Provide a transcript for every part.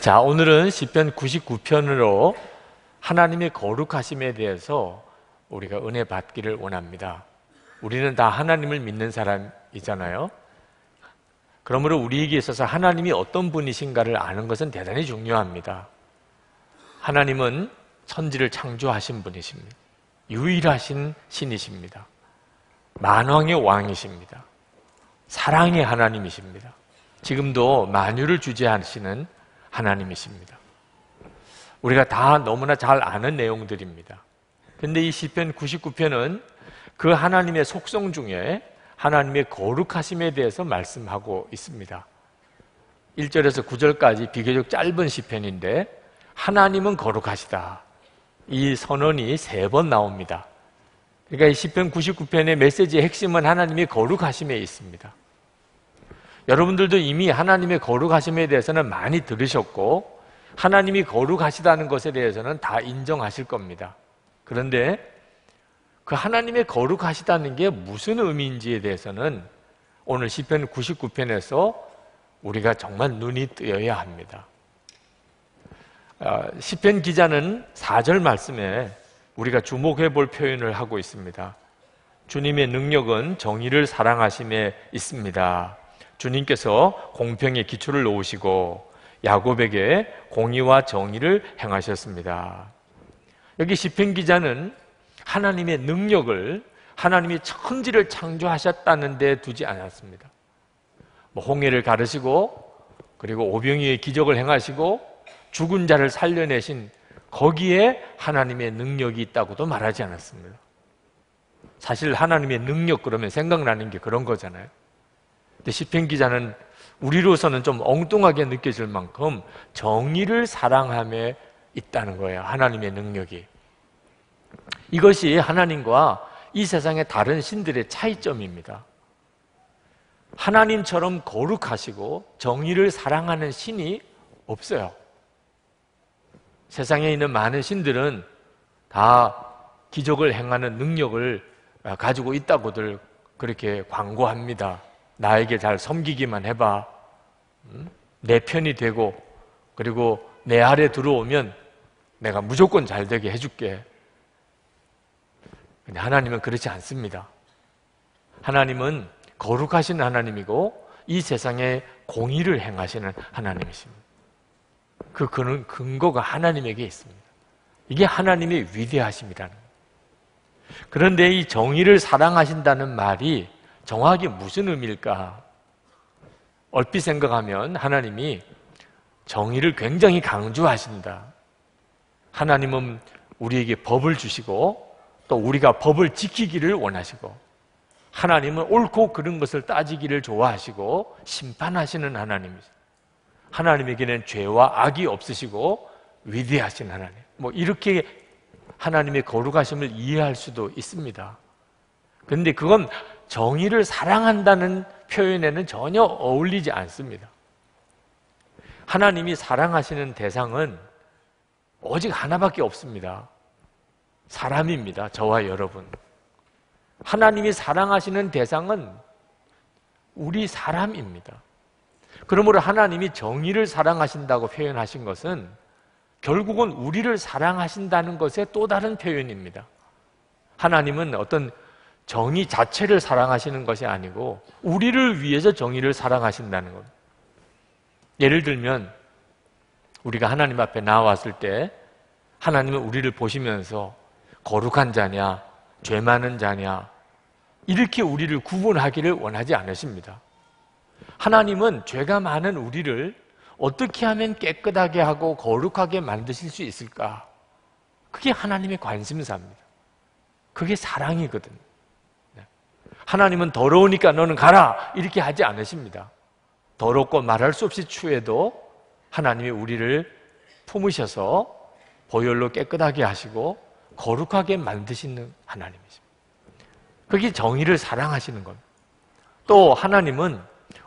자, 오늘은 시편 99편으로 하나님의 거룩하심에 대해서 우리가 은혜 받기를 원합니다. 우리는 다 하나님을 믿는 사람이잖아요. 그러므로 우리에게 있어서 하나님이 어떤 분이신가를 아는 것은 대단히 중요합니다. 하나님은 천지를 창조하신 분이십니다. 유일하신 신이십니다. 만왕의 왕이십니다. 사랑의 하나님이십니다. 지금도 만유를 주재하시는 하나님이십니다. 우리가 다 너무나 잘 아는 내용들입니다. 근데 이 시편 99편은 그 하나님의 속성 중에 하나님의 거룩하심에 대해서 말씀하고 있습니다. 1절에서 9절까지 비교적 짧은 시편인데 하나님은 거룩하시다. 이 선언이 세 번 나옵니다. 그러니까 이 시편 99편의 메시지의 핵심은 하나님의 거룩하심에 있습니다. 여러분들도 이미 하나님의 거룩하심에 대해서는 많이 들으셨고 하나님이 거룩하시다는 것에 대해서는 다 인정하실 겁니다. 그런데 그 하나님의 거룩하시다는 게 무슨 의미인지에 대해서는 오늘 시편 99편에서 우리가 정말 눈이 뜨여야 합니다. 아, 시편 기자는 4절 말씀에 우리가 주목해 볼 표현을 하고 있습니다. 주님의 능력은 정의를 사랑하심에 있습니다. 주님께서 공평의 기초를 놓으시고 야곱에게 공의와 정의를 행하셨습니다. 여기 시편 기자는 하나님의 능력을 하나님이 천지를 창조하셨다는 데 두지 않았습니다. 뭐 홍해를 가르시고 그리고 오병이의 기적을 행하시고 죽은 자를 살려내신 거기에 하나님의 능력이 있다고도 말하지 않았습니다. 사실 하나님의 능력 그러면 생각나는 게 그런 거잖아요. 시편 기자는 우리로서는 좀 엉뚱하게 느껴질 만큼 정의를 사랑함에 있다는 거예요. 하나님의 능력이. 이것이 하나님과 이 세상의 다른 신들의 차이점입니다. 하나님처럼 거룩하시고 정의를 사랑하는 신이 없어요. 세상에 있는 많은 신들은 다 기적을 행하는 능력을 가지고 있다고들 그렇게 광고합니다. 나에게 잘 섬기기만 해봐. 내 편이 되고, 그리고 내 아래 들어오면 내가 무조건 잘 되게 해줄게. 근데 하나님은 그렇지 않습니다. 하나님은 거룩하신 하나님이고, 이 세상에 공의를 행하시는 하나님이십니다. 그 근거가 하나님에게 있습니다. 이게 하나님의 위대하심이라는 거예요. 그런데 이 정의를 사랑하신다는 말이 정확히 무슨 의미일까? 얼핏 생각하면 하나님이 정의를 굉장히 강조하신다. 하나님은 우리에게 법을 주시고 또 우리가 법을 지키기를 원하시고 하나님은 옳고 그른 것을 따지기를 좋아하시고 심판하시는 하나님이십니다. 하나님에게는 죄와 악이 없으시고 위대하신 하나님. 뭐 이렇게 하나님의 거룩하심을 이해할 수도 있습니다. 그런데 그건 정의를 사랑한다는 표현에는 전혀 어울리지 않습니다. 하나님이 사랑하시는 대상은 오직 하나밖에 없습니다. 사람입니다. 저와 여러분. 하나님이 사랑하시는 대상은 우리 사람입니다. 그러므로 하나님이 정의를 사랑하신다고 표현하신 것은 결국은 우리를 사랑하신다는 것의 또 다른 표현입니다. 하나님은 어떤 정의 자체를 사랑하시는 것이 아니고 우리를 위해서 정의를 사랑하신다는 것. 예를 들면 우리가 하나님 앞에 나왔을 때 하나님은 우리를 보시면서 거룩한 자냐, 죄 많은 자냐 이렇게 우리를 구분하기를 원하지 않으십니다. 하나님은 죄가 많은 우리를 어떻게 하면 깨끗하게 하고 거룩하게 만드실 수 있을까? 그게 하나님의 관심사입니다. 그게 사랑이거든요. 하나님은 더러우니까 너는 가라 이렇게 하지 않으십니다. 더럽고 말할 수 없이 추해도 하나님이 우리를 품으셔서 보혈로 깨끗하게 하시고 거룩하게 만드시는 하나님이십니다. 그게 정의를 사랑하시는 겁니다. 또 하나님은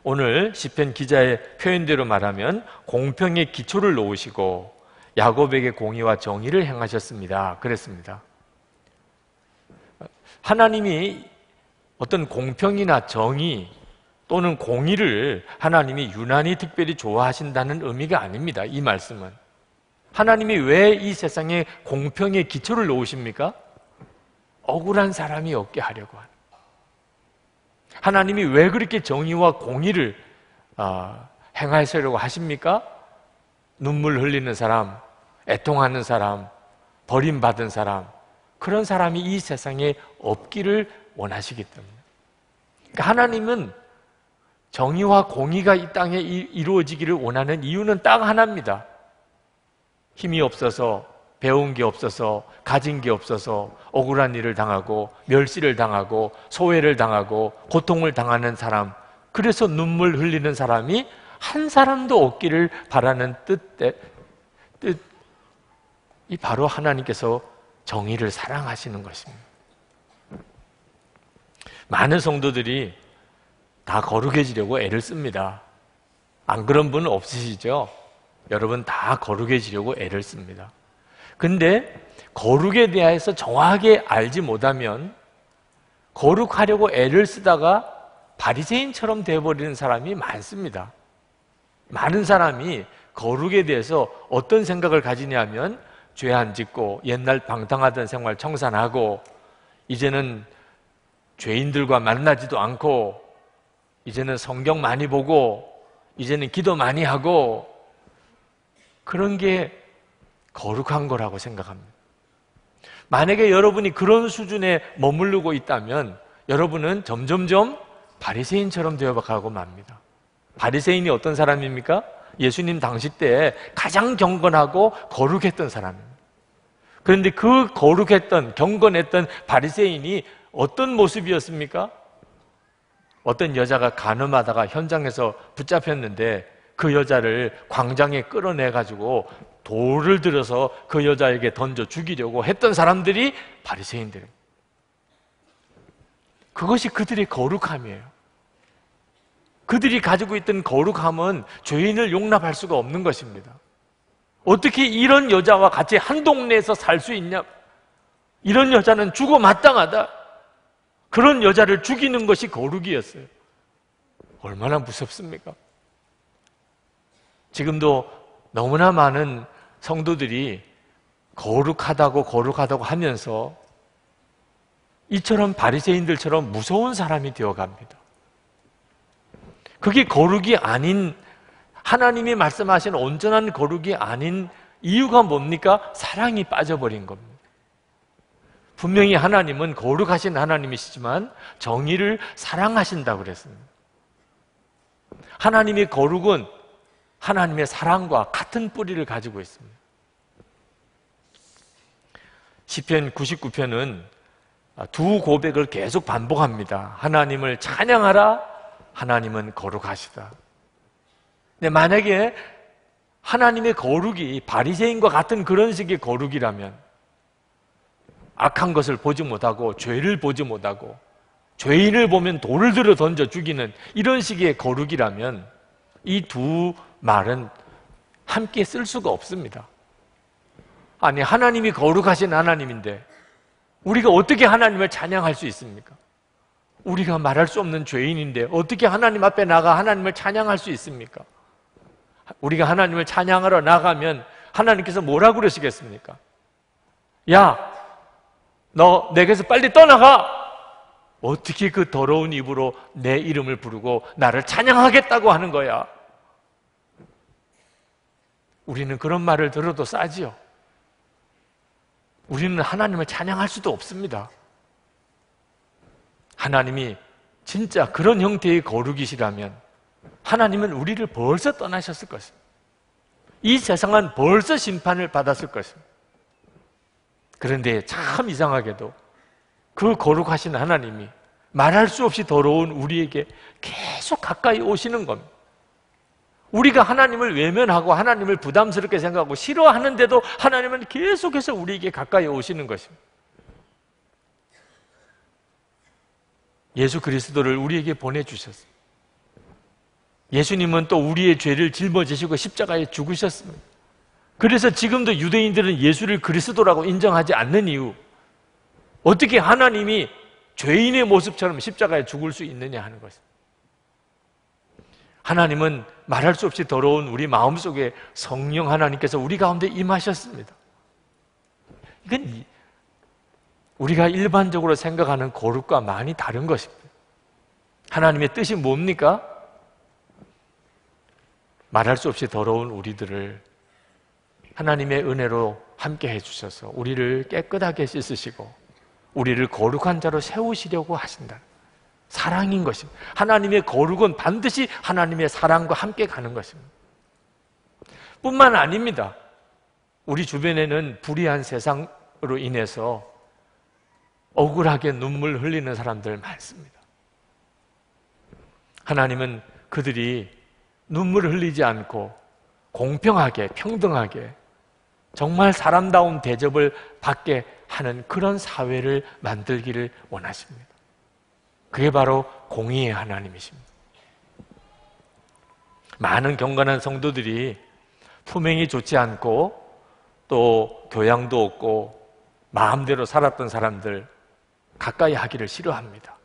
오늘 시편 기자의 표현대로 말하면 공평의 기초를 놓으시고 야곱에게 공의와 정의를 행하셨습니다. 그랬습니다. 하나님이 어떤 공평이나 정의 또는 공의를 하나님이 유난히 특별히 좋아하신다는 의미가 아닙니다. 이 말씀은. 하나님이 왜 이 세상에 공평의 기초를 놓으십니까? 억울한 사람이 없게 하려고 하는. 하나님이 왜 그렇게 정의와 공의를 어, 행하시려고 하십니까? 눈물 흘리는 사람, 애통하는 사람, 버림받은 사람, 그런 사람이 이 세상에 없기를 원하시기 때문에. 그러니까 하나님은 정의와 공의가 이 땅에 이루어지기를 원하는 이유는 딱 하나입니다. 힘이 없어서, 배운 게 없어서, 가진 게 없어서, 억울한 일을 당하고, 멸시를 당하고, 소외를 당하고, 고통을 당하는 사람, 그래서 눈물 흘리는 사람이 한 사람도 없기를 바라는 뜻, 뜻이 바로 하나님께서 정의를 사랑하시는 것입니다. 많은 성도들이 다 거룩해지려고 애를 씁니다. 안 그런 분은 없으시죠? 여러분 다 거룩해지려고 애를 씁니다. 근데 거룩에 대해서 정확하게 알지 못하면 거룩하려고 애를 쓰다가 바리새인처럼 되어버리는 사람이 많습니다. 많은 사람이 거룩에 대해서 어떤 생각을 가지냐면 죄 안 짓고 옛날 방탕하던 생활 청산하고 이제는 죄인들과 만나지도 않고 이제는 성경 많이 보고 이제는 기도 많이 하고 그런 게 거룩한 거라고 생각합니다. 만약에 여러분이 그런 수준에 머무르고 있다면 여러분은 점점점 바리새인처럼 되어가고 맙니다. 바리새인이 어떤 사람입니까? 예수님 당시 때 가장 경건하고 거룩했던 사람입니다. 그런데 그 거룩했던 경건했던 바리새인이 어떤 모습이었습니까? 어떤 여자가 가늠하다가 현장에서 붙잡혔는데 그 여자를 광장에 끌어내 가지고 돌을 들어서 그 여자에게 던져 죽이려고 했던 사람들이 바리새인들입니다. 그것이 그들의 거룩함이에요. 그들이 가지고 있던 거룩함은 죄인을 용납할 수가 없는 것입니다. 어떻게 이런 여자와 같이 한 동네에서 살 수 있냐? 이런 여자는 죽어 마땅하다. 그런 여자를 죽이는 것이 거룩이었어요. 얼마나 무섭습니까? 지금도 너무나 많은 성도들이 거룩하다고 거룩하다고 하면서 이처럼 바리새인들처럼 무서운 사람이 되어 갑니다. 그게 거룩이 아닌 하나님이 말씀하신 온전한 거룩이 아닌 이유가 뭡니까? 사랑이 빠져버린 겁니다. 분명히 하나님은 거룩하신 하나님이시지만 정의를 사랑하신다고 그랬습니다. 하나님의 거룩은 하나님의 사랑과 같은 뿌리를 가지고 있습니다. 시편 99편은 두 고백을 계속 반복합니다. 하나님을 찬양하라, 하나님은 거룩하시다. 근데 만약에 하나님의 거룩이 바리새인과 같은 그런 식의 거룩이라면 악한 것을 보지 못하고 죄를 보지 못하고 죄인을 보면 돌을 들어 던져 죽이는 이런 식의 거룩이라면 이 두 말은 함께 쓸 수가 없습니다. 아니 하나님이 거룩하신 하나님인데 우리가 어떻게 하나님을 찬양할 수 있습니까? 우리가 말할 수 없는 죄인인데 어떻게 하나님 앞에 나가 하나님을 찬양할 수 있습니까? 우리가 하나님을 찬양하러 나가면 하나님께서 뭐라 그러시겠습니까? 야, 너 내게서 빨리 떠나가! 어떻게 그 더러운 입으로 내 이름을 부르고 나를 찬양하겠다고 하는 거야? 우리는 그런 말을 들어도 싸지요. 우리는 하나님을 찬양할 수도 없습니다. 하나님이 진짜 그런 형태의 거룩이시라면 하나님은 우리를 벌써 떠나셨을 것입니다. 이 세상은 벌써 심판을 받았을 것입니다. 그런데 참 이상하게도 그 거룩하신 하나님이 말할 수 없이 더러운 우리에게 계속 가까이 오시는 겁니다. 우리가 하나님을 외면하고 하나님을 부담스럽게 생각하고 싫어하는데도 하나님은 계속해서 우리에게 가까이 오시는 것입니다. 예수 그리스도를 우리에게 보내주셨습니다. 예수님은 또 우리의 죄를 짊어지시고 십자가에 죽으셨습니다. 그래서 지금도 유대인들은 예수를 그리스도라고 인정하지 않는 이유, 어떻게 하나님이 죄인의 모습처럼 십자가에 죽을 수 있느냐 하는 것입니다. 하나님은 말할 수 없이 더러운 우리 마음 속에 성령 하나님께서 우리 가운데 임하셨습니다. 이건 우리가 일반적으로 생각하는 거룩과 많이 다른 것입니다. 하나님의 뜻이 뭡니까? 말할 수 없이 더러운 우리들을 하나님의 은혜로 함께 해주셔서 우리를 깨끗하게 씻으시고 우리를 거룩한 자로 세우시려고 하신다. 사랑인 것입니다. 하나님의 거룩은 반드시 하나님의 사랑과 함께 가는 것입니다. 뿐만 아닙니다. 우리 주변에는 불의한 세상으로 인해서 억울하게 눈물 흘리는 사람들 많습니다. 하나님은 그들이 눈물을 흘리지 않고 공평하게, 평등하게 정말 사람다운 대접을 받게 하는 그런 사회를 만들기를 원하십니다. 그게 바로 공의의 하나님이십니다. 많은 경건한 성도들이 품행이 좋지 않고 또 교양도 없고 마음대로 살았던 사람들 가까이 하기를 싫어합니다.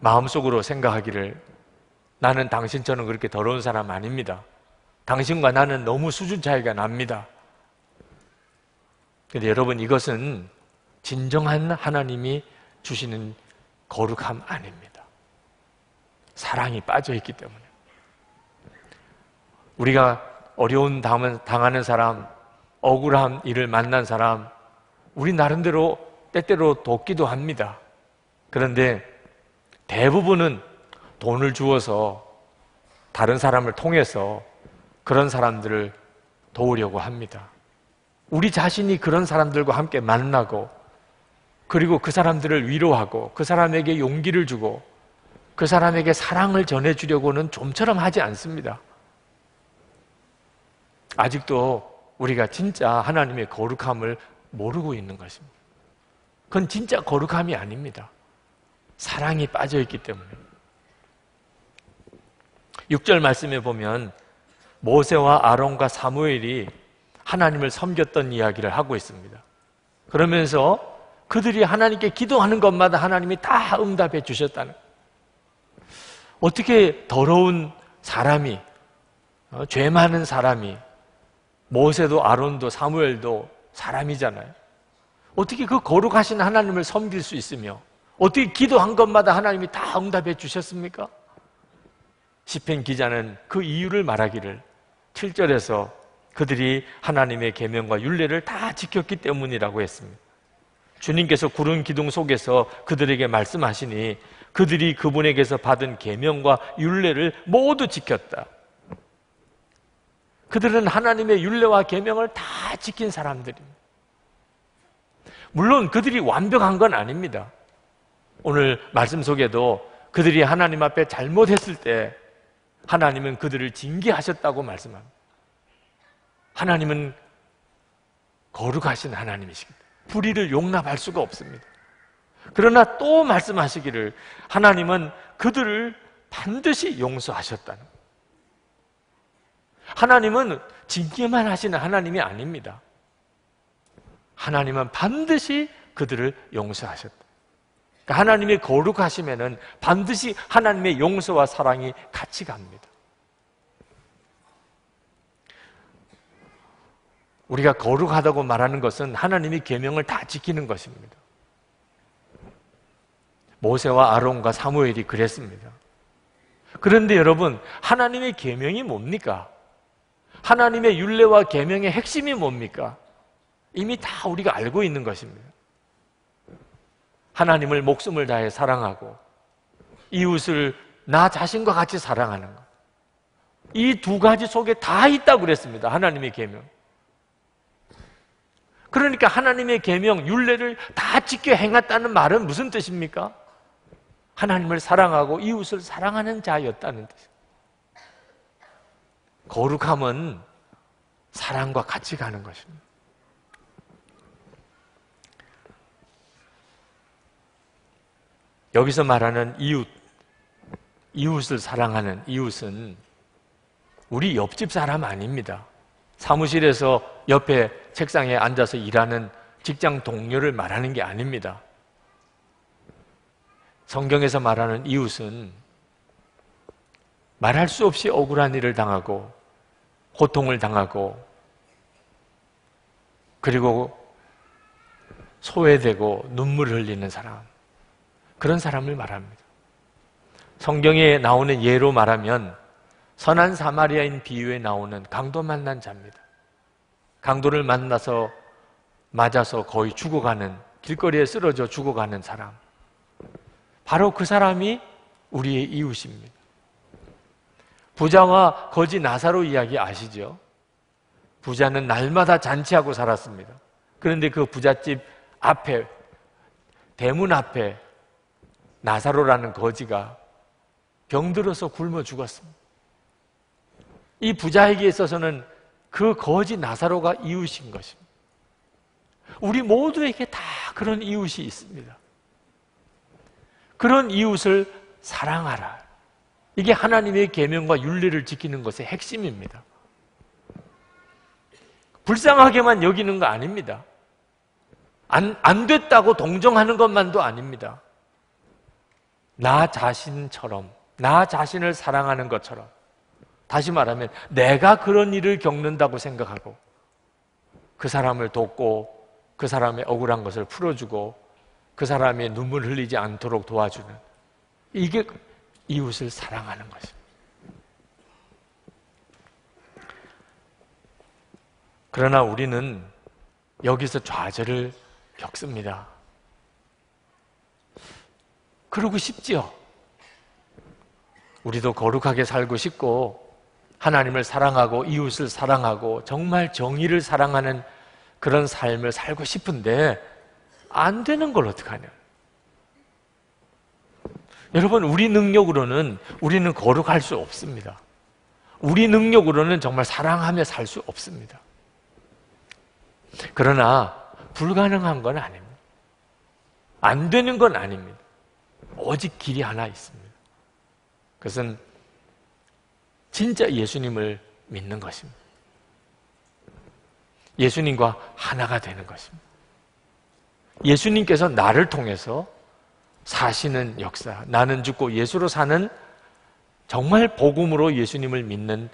마음속으로 생각하기를 나는 당신처럼 그렇게 더러운 사람 아닙니다. 당신과 나는 너무 수준 차이가 납니다. 근데 여러분 이것은 진정한 하나님이 주시는 거룩함 아닙니다. 사랑이 빠져 있기 때문에. 우리가 어려운 당하는 사람, 억울한 일을 만난 사람, 우리 나름대로 때때로 돕기도 합니다. 그런데 대부분은 돈을 주어서 다른 사람을 통해서 그런 사람들을 도우려고 합니다. 우리 자신이 그런 사람들과 함께 만나고 그리고 그 사람들을 위로하고 그 사람에게 용기를 주고 그 사람에게 사랑을 전해주려고는 좀처럼 하지 않습니다. 아직도 우리가 진짜 하나님의 거룩함을 모르고 있는 것입니다. 그건 진짜 거룩함이 아닙니다. 사랑이 빠져 있기 때문에. 6절 말씀에 보면 모세와 아론과 사무엘이 하나님을 섬겼던 이야기를 하고 있습니다. 그러면서 그들이 하나님께 기도하는 것마다 하나님이 다 응답해 주셨다는 어떻게 더러운 사람이 어, 죄 많은 사람이 모세도 아론도 사무엘도 사람이잖아요. 어떻게 그 거룩하신 하나님을 섬길 수 있으며 어떻게 기도한 것마다 하나님이 다 응답해 주셨습니까? 시편 기자는 그 이유를 말하기를 7절에서 그들이 하나님의 계명과 윤례를 다 지켰기 때문이라고 했습니다. 주님께서 구름 기둥 속에서 그들에게 말씀하시니 그들이 그분에게서 받은 계명과 윤례를 모두 지켰다. 그들은 하나님의 윤례와 계명을 다 지킨 사람들입니다. 물론 그들이 완벽한 건 아닙니다. 오늘 말씀 속에도 그들이 하나님 앞에 잘못했을 때 하나님은 그들을 징계하셨다고 말씀합니다. 하나님은 거룩하신 하나님이십니다. 불의를 용납할 수가 없습니다. 그러나 또 말씀하시기를 하나님은 그들을 반드시 용서하셨다는 하나님은 징계만 하시는 하나님이 아닙니다. 하나님은 반드시 그들을 용서하셨다. 그러니까 하나님의 거룩하시면은 반드시 하나님의 용서와 사랑이 같이 갑니다. 우리가 거룩하다고 말하는 것은 하나님이 계명을 다 지키는 것입니다. 모세와 아론과 사무엘이 그랬습니다. 그런데 여러분, 하나님의 계명이 뭡니까? 하나님의 윤례와 계명의 핵심이 뭡니까? 이미 다 우리가 알고 있는 것입니다. 하나님을 목숨을 다해 사랑하고 이웃을 나 자신과 같이 사랑하는 것. 이 두 가지 속에 다 있다고 그랬습니다. 하나님의 계명. 그러니까 하나님의 계명, 윤례를 다 지켜 행했다는 말은 무슨 뜻입니까? 하나님을 사랑하고 이웃을 사랑하는 자였다는 뜻. 거룩함은 사랑과 같이 가는 것입니다. 여기서 말하는 이웃, 이웃을 사랑하는 이웃은 우리 옆집 사람 아닙니다. 사무실에서 옆에 책상에 앉아서 일하는 직장 동료를 말하는 게 아닙니다. 성경에서 말하는 이웃은 말할 수 없이 억울한 일을 당하고 고통을 당하고 그리고 소외되고 눈물을 흘리는 사람 그런 사람을 말합니다. 성경에 나오는 예로 말하면 선한 사마리아인 비유에 나오는 강도 만난 자입니다. 강도를 만나서 맞아서 거의 죽어가는 길거리에 쓰러져 죽어가는 사람. 바로 그 사람이 우리의 이웃입니다. 부자와 거지 나사로 이야기 아시죠? 부자는 날마다 잔치하고 살았습니다. 그런데 그 부잣집 앞에, 대문 앞에 나사로라는 거지가 병들어서 굶어 죽었습니다. 이 부자에게 있어서는 그 거지 나사로가 이웃인 것입니다. 우리 모두에게 다 그런 이웃이 있습니다. 그런 이웃을 사랑하라. 이게 하나님의 계명과 윤리를 지키는 것의 핵심입니다. 불쌍하게만 여기는 거 아닙니다. 안, 안 됐다고 동정하는 것만도 아닙니다. 나 자신처럼, 나 자신을 사랑하는 것처럼. 다시 말하면, 내가 그런 일을 겪는다고 생각하고, 그 사람을 돕고, 그 사람의 억울한 것을 풀어주고, 그 사람의 눈물 흘리지 않도록 도와주는. 이게 이웃을 사랑하는 것입니다. 그러나 우리는 여기서 좌절을 겪습니다. 그러고 싶지요. 우리도 거룩하게 살고 싶고 하나님을 사랑하고 이웃을 사랑하고 정말 정의를 사랑하는 그런 삶을 살고 싶은데 안 되는 걸 어떡하냐? 여러분, 우리 능력으로는 우리는 거룩할 수 없습니다. 우리 능력으로는 정말 사랑하며 살 수 없습니다. 그러나 불가능한 건 아닙니다. 안 되는 건 아닙니다. 오직 길이 하나 있습니다. 그것은 진짜 예수님을 믿는 것입니다. 예수님과 하나가 되는 것입니다. 예수님께서 나를 통해서 사시는 역사, 나는 죽고 예수로 사는 정말 복음으로 예수님을 믿는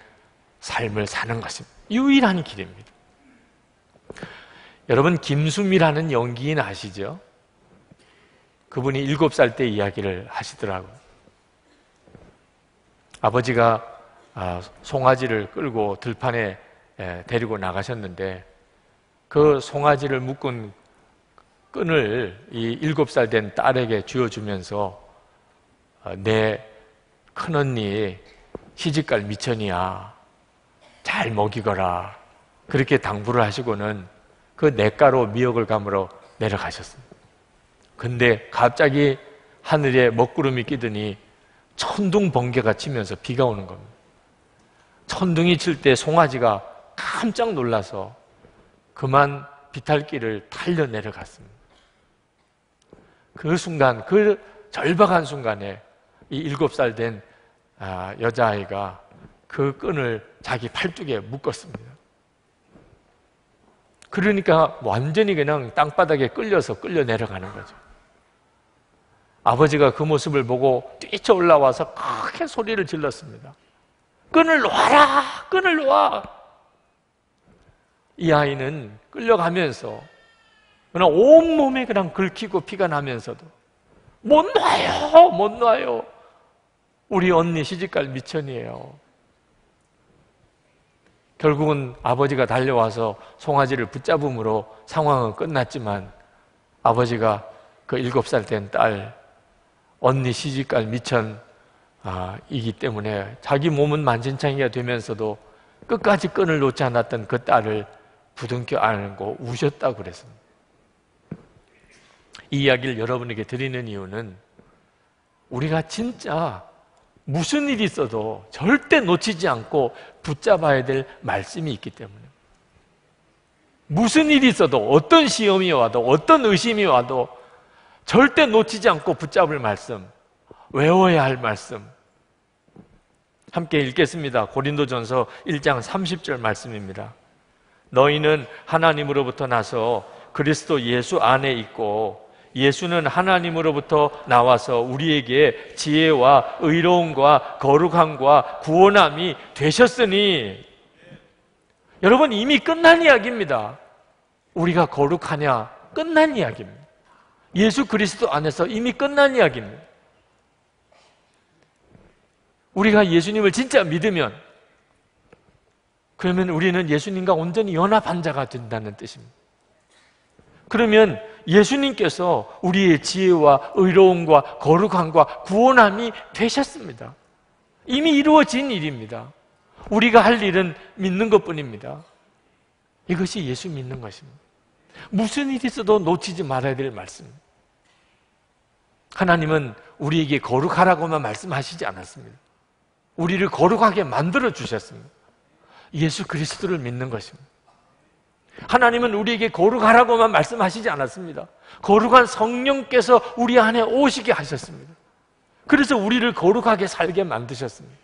삶을 사는 것입니다. 유일한 길입니다. 여러분, 김수미라는 연기인 아시죠? 그분이 일곱 살 때 이야기를 하시더라고요. 아버지가 아, 송아지를 끌고 들판에 데리고 나가셨는데 그 송아지를 묶은 끈을 이 일곱 살 된 딸에게 쥐어주면서 어, 내 큰언니 시집갈 미천이야. 잘 먹이거라. 그렇게 당부를 하시고는 그 냇가로 미역을 감으러 내려가셨습니다. 근데 갑자기 하늘에 먹구름이 끼더니 천둥 번개가 치면서 비가 오는 겁니다. 천둥이 칠 때 송아지가 깜짝 놀라서 그만 비탈길을 달려 내려갔습니다. 그 순간, 그 절박한 순간에 이 일곱 살된 아, 여자아이가 그 끈을 자기 팔뚝에 묶었습니다. 그러니까 완전히 그냥 땅바닥에 끌려서 끌려 내려가는 거죠. 아버지가 그 모습을 보고 뛰쳐 올라와서 크게 소리를 질렀습니다. 끈을 놓아라! 끈을 놓아! 이 아이는 끌려가면서 그러나 온몸에 그냥 긁히고 피가 나면서도 못 놔요! 못 놔요! 우리 언니 시집갈 미천이에요. 결국은 아버지가 달려와서 송아지를 붙잡음으로 상황은 끝났지만 아버지가 그 일곱 살 된 딸 언니 시집갈 미천 아, 이기 때문에 자기 몸은 만신창이가 되면서도 끝까지 끈을 놓지 않았던 그 딸을 부둥켜 안고 우셨다고 그랬습니다. 이 이야기를 여러분에게 드리는 이유는 우리가 진짜 무슨 일이 있어도 절대 놓치지 않고 붙잡아야 될 말씀이 있기 때문에 무슨 일이 있어도 어떤 시험이 와도 어떤 의심이 와도 절대 놓치지 않고 붙잡을 말씀 외워야 할 말씀 함께 읽겠습니다. 고린도전서 1장 30절 말씀입니다. 너희는 하나님으로부터 나서 그리스도 예수 안에 있고 예수는 하나님으로부터 나와서 우리에게 지혜와 의로움과 거룩함과 구원함이 되셨으니 여러분 이미 끝난 이야기입니다. 우리가 거룩하냐? 끝난 이야기입니다. 예수 그리스도 안에서 이미 끝난 이야기입니다. 우리가 예수님을 진짜 믿으면 그러면 우리는 예수님과 온전히 연합한 자가 된다는 뜻입니다. 그러면 예수님께서 우리의 지혜와 의로움과 거룩함과 구원함이 되셨습니다. 이미 이루어진 일입니다. 우리가 할 일은 믿는 것 뿐입니다. 이것이 예수 믿는 것입니다. 무슨 일이 있어도 놓치지 말아야 될 말씀입니다. 하나님은 우리에게 거룩하라고만 말씀하시지 않았습니다. 우리를 거룩하게 만들어 주셨습니다. 예수 그리스도를 믿는 것입니다. 하나님은 우리에게 거룩하라고만 말씀하시지 않았습니다. 거룩한 성령께서 우리 안에 오시게 하셨습니다. 그래서 우리를 거룩하게 살게 만드셨습니다.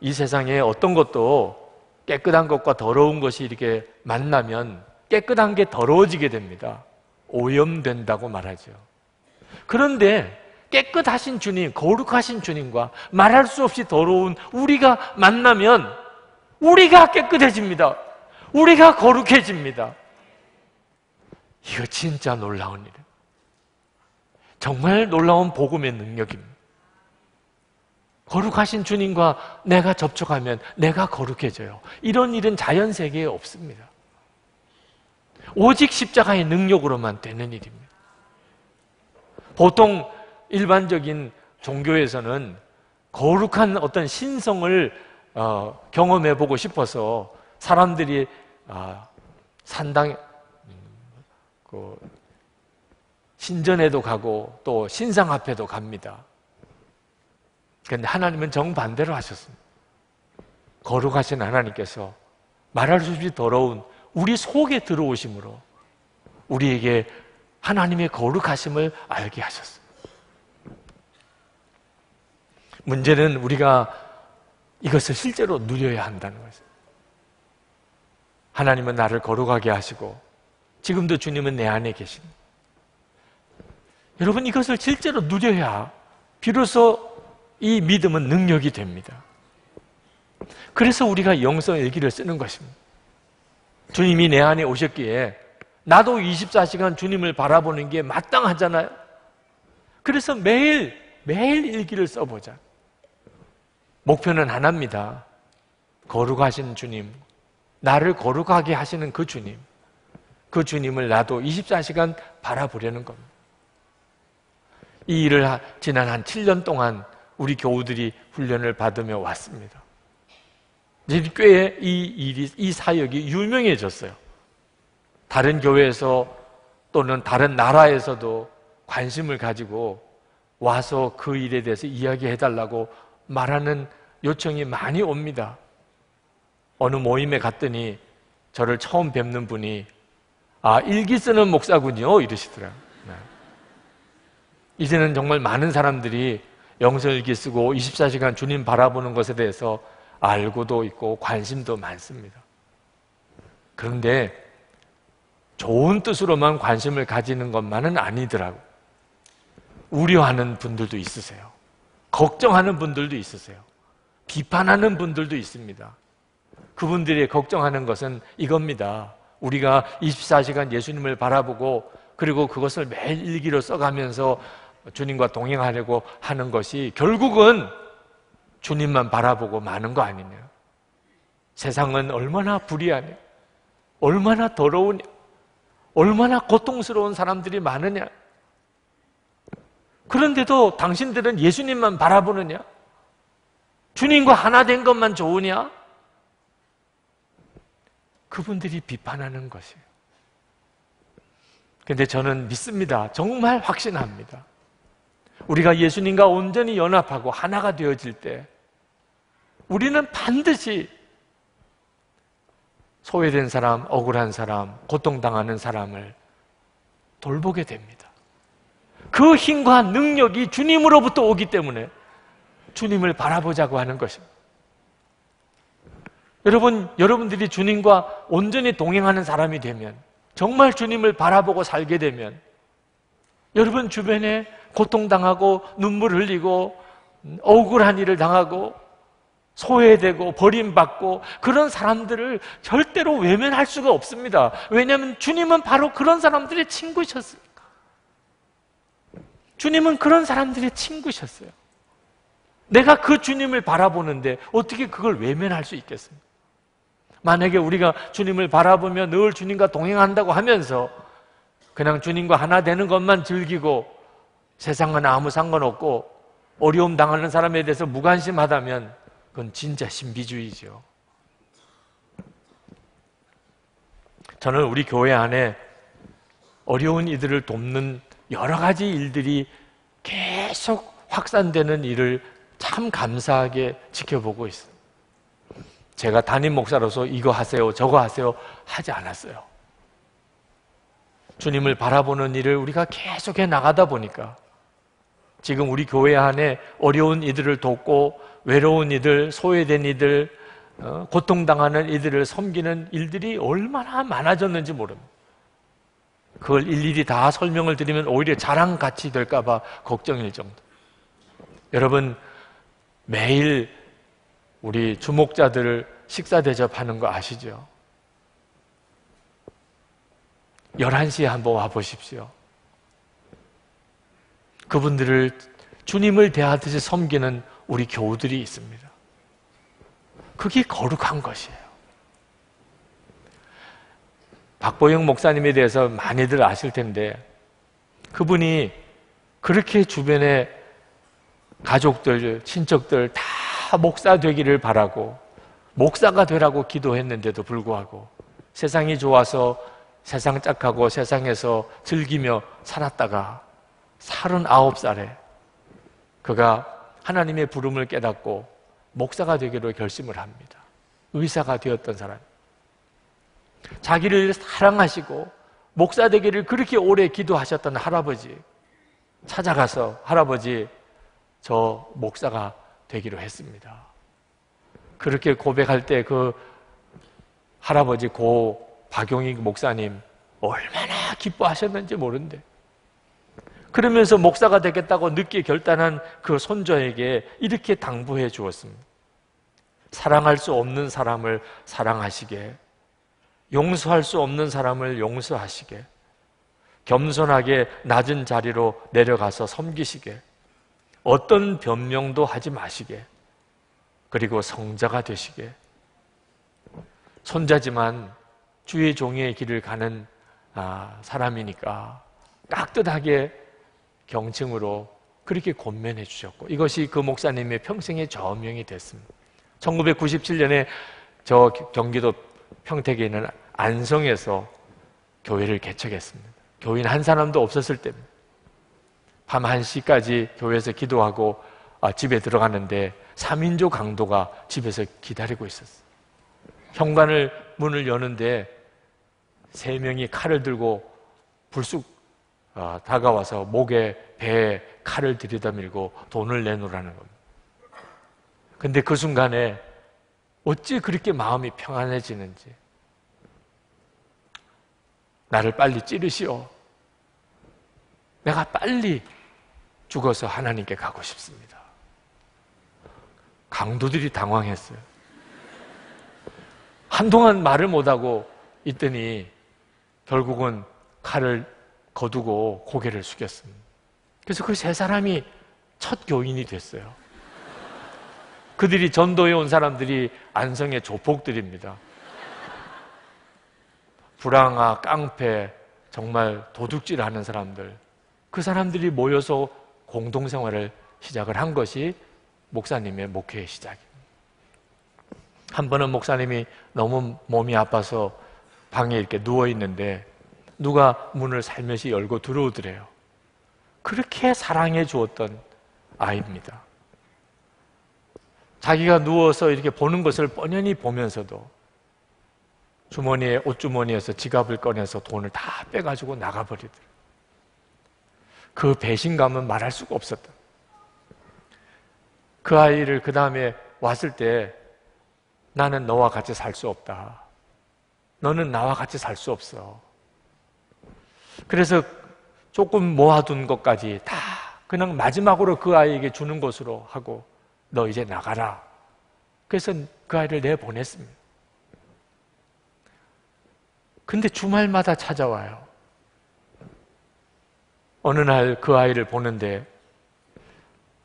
이 세상에 어떤 것도 깨끗한 것과 더러운 것이 이렇게 만나면 깨끗한 게 더러워지게 됩니다. 오염된다고 말하죠. 그런데 깨끗하신 주님, 거룩하신 주님과 말할 수 없이 더러운 우리가 만나면 우리가 깨끗해집니다. 우리가 거룩해집니다. 이거 진짜 놀라운 일이에요. 정말 놀라운 복음의 능력입니다. 거룩하신 주님과 내가 접촉하면 내가 거룩해져요. 이런 일은 자연 세계에 없습니다. 오직 십자가의 능력으로만 되는 일입니다. 보통 일반적인 종교에서는 거룩한 어떤 신성을 어, 경험해 보고 싶어서 사람들이 아, 산당 그 신전에도 가고 또 신상 앞에도 갑니다. 그런데 하나님은 정반대로 하셨습니다. 거룩하신 하나님께서 말할 수 없이 더러운 우리 속에 들어오심으로 우리에게 하나님의 거룩하심을 알게 하셨습니다. 문제는 우리가 이것을 실제로 누려야 한다는 것입니다. 하나님은 나를 거룩하게 하시고 지금도 주님은 내 안에 계십니다. 여러분 이것을 실제로 누려야 비로소 이 믿음은 능력이 됩니다. 그래서 우리가 영성 일기를 쓰는 것입니다. 주님이 내 안에 오셨기에 나도 24시간 주님을 바라보는 게 마땅하잖아요. 그래서 매일 매일 일기를 써보자. 목표는 하나입니다. 거룩하신 주님, 나를 거룩하게 하시는 그 주님, 그 주님을 나도 24시간 바라보려는 겁니다. 이 일을 지난 한 7년 동안 우리 교우들이 훈련을 받으며 왔습니다. 꽤 이 일이, 이 사역이 유명해졌어요. 다른 교회에서 또는 다른 나라에서도 관심을 가지고 와서 그 일에 대해서 이야기해달라고 말하는 요청이 많이 옵니다. 어느 모임에 갔더니 저를 처음 뵙는 분이 아 일기 쓰는 목사군요 이러시더라고요. 네. 이제는 정말 많은 사람들이 영성일기 쓰고 24시간 주님 바라보는 것에 대해서 알고도 있고 관심도 많습니다. 그런데 좋은 뜻으로만 관심을 가지는 것만은 아니더라고. 우려하는 분들도 있으세요. 걱정하는 분들도 있으세요. 비판하는 분들도 있습니다. 그분들이 걱정하는 것은 이겁니다. 우리가 24시간 예수님을 바라보고 그리고 그것을 매일 일기로 써가면서 주님과 동행하려고 하는 것이 결국은 주님만 바라보고 마는 거 아니냐. 세상은 얼마나 불의하냐. 얼마나 더러우냐. 얼마나 고통스러운 사람들이 많으냐. 그런데도 당신들은 예수님만 바라보느냐? 주님과 하나 된 것만 좋으냐? 그분들이 비판하는 것이에요. 근데 저는 믿습니다. 정말 확신합니다. 우리가 예수님과 온전히 연합하고 하나가 되어질 때 우리는 반드시 소외된 사람, 억울한 사람, 고통당하는 사람을 돌보게 됩니다. 그 힘과 능력이 주님으로부터 오기 때문에 주님을 바라보자고 하는 것입니다. 여러분, 여러분들이 주님과 온전히 동행하는 사람이 되면 정말 주님을 바라보고 살게 되면 여러분 주변에 고통당하고 눈물 흘리고 억울한 일을 당하고 소외되고 버림받고 그런 사람들을 절대로 외면할 수가 없습니다. 왜냐하면 주님은 바로 그런 사람들의 친구셨으니까. 주님은 그런 사람들의 친구셨어요. 내가 그 주님을 바라보는데 어떻게 그걸 외면할 수 있겠습니까? 만약에 우리가 주님을 바라보며 늘 주님과 동행한다고 하면서 그냥 주님과 하나 되는 것만 즐기고 세상은 아무 상관없고 어려움 당하는 사람에 대해서 무관심하다면 그건 진짜 신비주의죠. 저는 우리 교회 안에 어려운 이들을 돕는 여러 가지 일들이 계속 확산되는 일을 참 감사하게 지켜보고 있어요. 제가 담임 목사로서 이거 하세요, 저거 하세요 하지 않았어요. 주님을 바라보는 일을 우리가 계속해 나가다 보니까 지금 우리 교회 안에 어려운 이들을 돕고 외로운 이들, 소외된 이들, 어, 고통당하는 이들을 섬기는 일들이 얼마나 많아졌는지 모릅니다. 그걸 일일이 다 설명을 드리면 오히려 자랑같이 될까봐 걱정일 정도. 여러분, 매일 우리 주목자들을 식사 대접하는 거 아시죠? 11시에 한번 와 보십시오. 그분들을 주님을 대하듯이 섬기는 우리 교우들이 있습니다. 그게 거룩한 것이에요. 박보영 목사님에 대해서 많이들 아실 텐데 그분이 그렇게 주변에 가족들, 친척들 다 목사 되기를 바라고 목사가 되라고 기도했는데도 불구하고 세상이 좋아서 세상 짝하고 세상에서 즐기며 살았다가 39살에 그가 하나님의 부름을 깨닫고 목사가 되기로 결심을 합니다. 의사가 되었던 사람. 자기를 사랑하시고 목사 되기를 그렇게 오래 기도하셨던 할아버지 찾아가서 할아버지 저 목사가 되기로 했습니다. 그렇게 고백할 때 그 할아버지 고 박용익 목사님 얼마나 기뻐하셨는지 모른대. 그러면서 목사가 되겠다고 늦게 결단한 그 손자에게 이렇게 당부해 주었습니다. 사랑할 수 없는 사람을 사랑하시게, 용서할 수 없는 사람을 용서하시게, 겸손하게 낮은 자리로 내려가서 섬기시게, 어떤 변명도 하지 마시게, 그리고 성자가 되시게, 손자지만 주의 종의 길을 가는 아, 사람이니까 깍듯하게 경칭으로 그렇게 권면해 주셨고 이것이 그 목사님의 평생의 저명이 됐습니다. 1997년에 저 경기도 평택에 있는 안성에서 교회를 개척했습니다. 교인 한 사람도 없었을 때입니다. 밤 1시까지 교회에서 기도하고 아, 집에 들어갔는데 3인조 강도가 집에서 기다리고 있었어요. 현관을 문을 여는데 세 명이 칼을 들고 불쑥 어, 다가와서 목에 배에 칼을 들이다 밀고 돈을 내놓으라는 겁니다. 근데 그 순간에 어찌 그렇게 마음이 평안해지는지 나를 빨리 찌르시오. 내가 빨리 죽어서 하나님께 가고 싶습니다. 강도들이 당황했어요. 한동안 말을 못하고 있더니 결국은 칼을 거두고 고개를 숙였습니다. 그래서 그 세 사람이 첫 교인이 됐어요. 그들이 전도에 온 사람들이 안성의 조폭들입니다. 불황아, 깡패, 정말 도둑질 하는 사람들. 그 사람들이 모여서 공동생활을 시작을 한 것이 목사님의 목회의 시작입니다. 한 번은 목사님이 너무 몸이 아파서 방에 이렇게 누워 있는데 누가 문을 살며시 열고 들어오더래요. 그렇게 사랑해 주었던 아이입니다. 자기가 누워서 이렇게 보는 것을 뻔연히 보면서도 주머니에 옷주머니에서 지갑을 꺼내서 돈을 다 빼가지고 나가버리더래요. 그 배신감은 말할 수가 없었다. 그 아이를 그 다음에 왔을 때 나는 너와 같이 살 수 없다. 너는 나와 같이 살 수 없어. 그래서 조금 모아둔 것까지 다 그냥 마지막으로 그 아이에게 주는 것으로 하고 너 이제 나가라. 그래서 그 아이를 내보냈습니다. 근데 주말마다 찾아와요. 어느 날 그 아이를 보는데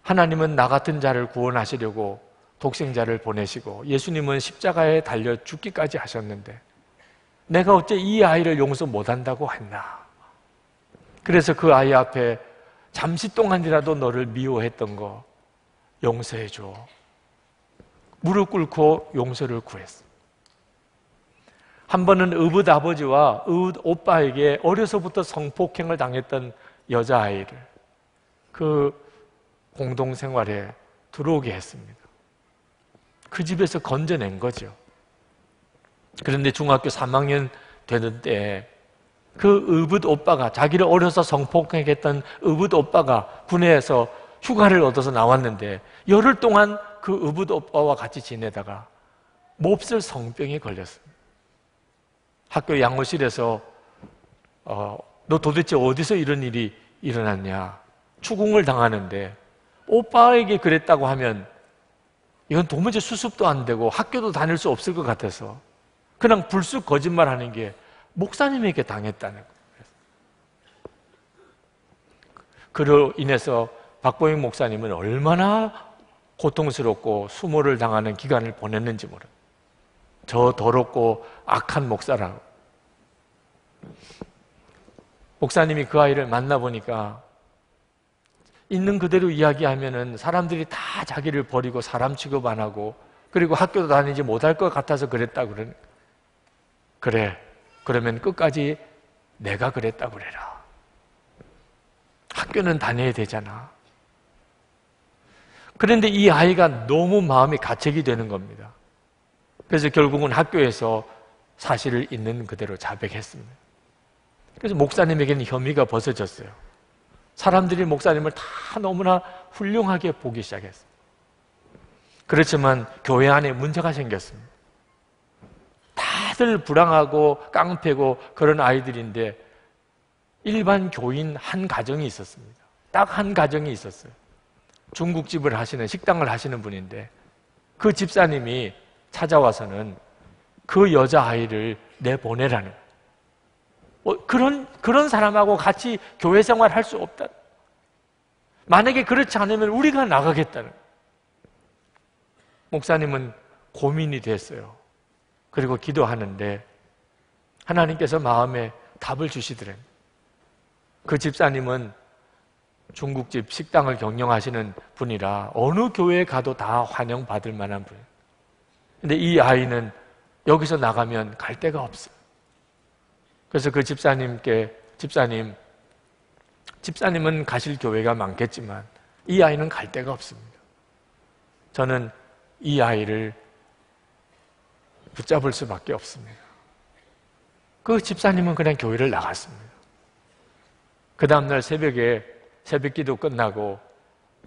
하나님은 나 같은 자를 구원하시려고 독생자를 보내시고 예수님은 십자가에 달려 죽기까지 하셨는데 내가 어째 이 아이를 용서 못한다고 했나? 그래서 그 아이 앞에 잠시 동안이라도 너를 미워했던 거 용서해 줘. 무릎 꿇고 용서를 구했어. 한 번은 의붓 아버지와 의붓 오빠에게 어려서부터 성폭행을 당했던 여자아이를 그 공동생활에 들어오게 했습니다. 그 집에서 건져낸 거죠. 그런데 중학교 3학년 되는 때그 의붓 오빠가 자기를 어려서 성폭행했던 의붓 오빠가 군에서 휴가를 얻어서 나왔는데 열흘 동안 그 의붓 오빠와 같이 지내다가 몹쓸 성병에 걸렸습니다. 학교 양호실에서 어, 너 도대체 어디서 이런 일이 일어났냐? 추궁을 당하는데 오빠에게 그랬다고 하면 이건 도무지 수습도 안 되고 학교도 다닐 수 없을 것 같아서 그냥 불쑥 거짓말하는 게 목사님에게 당했다는 거예요. 그로 인해서 박보영 목사님은 얼마나 고통스럽고 수모를 당하는 기간을 보냈는지 모릅니다. 저 더럽고 악한 목사라고. 목사님이 그 아이를 만나보니까 있는 그대로 이야기하면은 사람들이 다 자기를 버리고 사람 취급 안 하고 그리고 학교도 다니지 못할 것 같아서 그랬다 그러는 그래 그러면 끝까지 내가 그랬다 그래라 학교는 다녀야 되잖아 그런데 이 아이가 너무 마음이 가책이 되는 겁니다 그래서 결국은 학교에서 사실을 있는 그대로 자백했습니다. 그래서 목사님에게는 혐의가 벗어졌어요. 사람들이 목사님을 다 너무나 훌륭하게 보기 시작했어요. 그렇지만 교회 안에 문제가 생겼습니다. 다들 불황하고 깡패고 그런 아이들인데 일반 교인 한 가정이 있었습니다. 딱 한 가정이 있었어요. 중국집을 하시는 식당을 하시는 분인데 그 집사님이 찾아와서는 그 여자 아이를 내보내라는 어, 그런, 그런 사람하고 같이 교회 생활 할 수 없다. 만약에 그렇지 않으면 우리가 나가겠다는. 목사님은 고민이 됐어요. 그리고 기도하는데 하나님께서 마음에 답을 주시더래요. 그 집사님은 중국집 식당을 경영하시는 분이라 어느 교회에 가도 다 환영받을 만한 분. 근데 이 아이는 여기서 나가면 갈 데가 없어요. 그래서 그 집사님께 집사님 집사님은 가실 교회가 많겠지만 이 아이는 갈 데가 없습니다. 저는 이 아이를 붙잡을 수밖에 없습니다. 그 집사님은 그냥 교회를 나갔습니다. 그 다음날 새벽에 새벽 기도 끝나고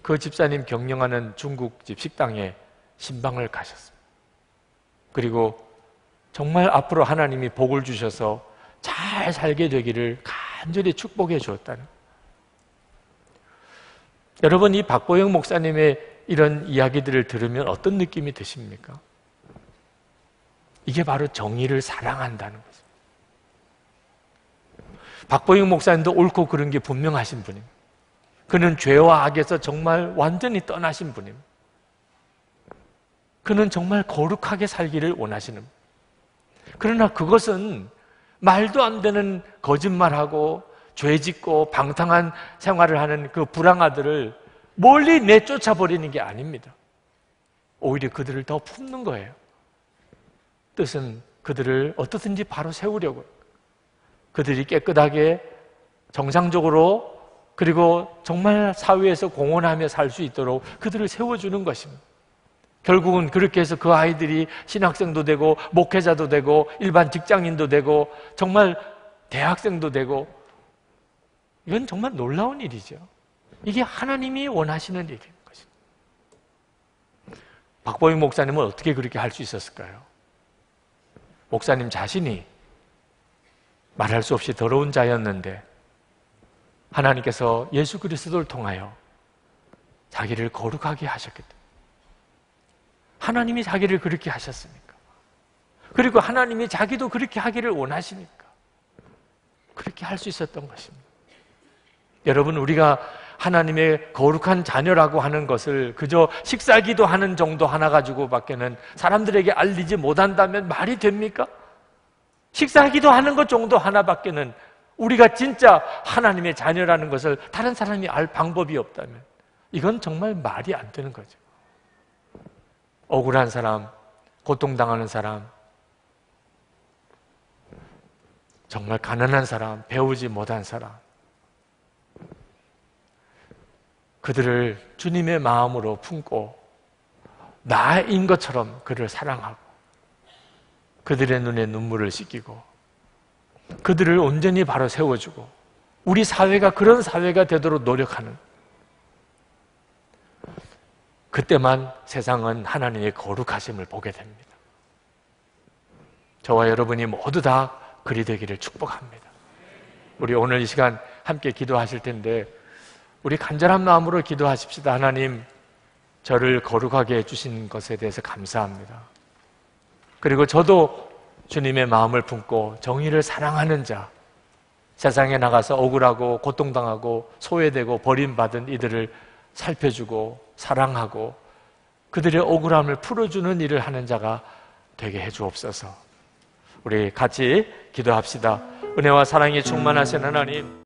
그 집사님 경영하는 중국집 식당에 신방을 가셨습니다. 그리고 정말 앞으로 하나님이 복을 주셔서 잘 살게 되기를 간절히 축복해 주었다는. 여러분, 이 박보영 목사님의 이런 이야기들을 들으면 어떤 느낌이 드십니까? 이게 바로 정의를 사랑한다는 거죠. 박보영 목사님도 옳고 그른 게 분명하신 분입니다. 그는 죄와 악에서 정말 완전히 떠나신 분입니다. 그는 정말 거룩하게 살기를 원하시는 그러나 그것은 말도 안 되는 거짓말하고 죄 짓고 방탕한 생활을 하는 그 불황아들을 멀리 내쫓아 버리는 게 아닙니다. 오히려 그들을 더 품는 거예요. 뜻은 그들을 어떻든지 바로 세우려고 그들이 깨끗하게 정상적으로 그리고 정말 사회에서 공헌하며 살 수 있도록 그들을 세워주는 것입니다. 결국은 그렇게 해서 그 아이들이 신학생도 되고 목회자도 되고 일반 직장인도 되고 정말 대학생도 되고 이건 정말 놀라운 일이죠. 이게 하나님이 원하시는 일인 것입니다. 박보영 목사님은 어떻게 그렇게 할 수 있었을까요? 목사님 자신이 말할 수 없이 더러운 자였는데 하나님께서 예수 그리스도를 통하여 자기를 거룩하게 하셨기 때문에 하나님이 자기를 그렇게 하셨습니까? 그리고 하나님이 자기도 그렇게 하기를 원하시니까 그렇게 할 수 있었던 것입니다. 여러분 우리가 하나님의 거룩한 자녀라고 하는 것을 그저 식사기도 하는 정도 하나 가지고 밖에는 사람들에게 알리지 못한다면 말이 됩니까? 식사기도 하는 것 정도 하나밖에는 우리가 진짜 하나님의 자녀라는 것을 다른 사람이 알 방법이 없다면 이건 정말 말이 안 되는 거죠. 억울한 사람, 고통당하는 사람, 정말 가난한 사람, 배우지 못한 사람, 그들을 주님의 마음으로 품고 나인 것처럼 그를 사랑하고 그들의 눈에 눈물을 씻기고 그들을 온전히 바로 세워주고 우리 사회가 그런 사회가 되도록 노력하는 그때만 세상은 하나님의 거룩하심을 보게 됩니다. 저와 여러분이 모두 다 그리 되기를 축복합니다. 우리 오늘 이 시간 함께 기도하실 텐데 우리 간절한 마음으로 기도하십시다. 하나님, 저를 거룩하게 해주신 것에 대해서 감사합니다. 그리고 저도 주님의 마음을 품고 정의를 사랑하는 자, 세상에 나가서 억울하고 고통당하고 소외되고 버림받은 이들을 살펴주고 사랑하고 그들의 억울함을 풀어주는 일을 하는 자가 되게 해주옵소서. 우리 같이 기도합시다. 은혜와 사랑이 충만하신 하나님.